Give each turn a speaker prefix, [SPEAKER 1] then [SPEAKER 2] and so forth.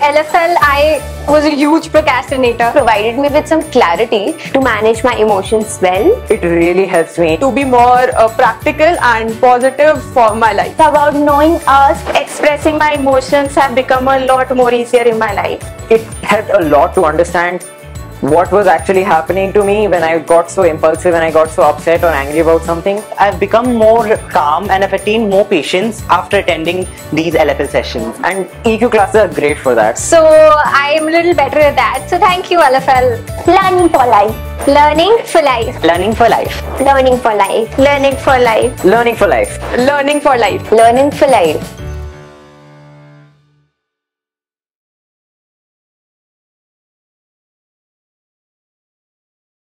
[SPEAKER 1] LFL, I was a huge procrastinator.
[SPEAKER 2] provided me with some clarity to manage my emotions well.
[SPEAKER 3] It really helps me
[SPEAKER 4] to be more uh, practical and positive for my life.
[SPEAKER 1] It's about knowing us, expressing my emotions have become a lot more easier in my life.
[SPEAKER 3] it helped a lot to understand what was actually happening to me when I got so impulsive and I got so upset or angry about something.
[SPEAKER 5] I've become more calm and I've attained more patience after attending these LFL sessions.
[SPEAKER 3] And EQ classes are great for that.
[SPEAKER 1] So I am a little better at that. So thank you, LFL.
[SPEAKER 2] Learning for life.
[SPEAKER 1] Learning for life.
[SPEAKER 5] Learning for life.
[SPEAKER 2] Learning for life.
[SPEAKER 1] Learning for life.
[SPEAKER 3] Learning for life.
[SPEAKER 4] Learning for life.
[SPEAKER 2] Learning for life.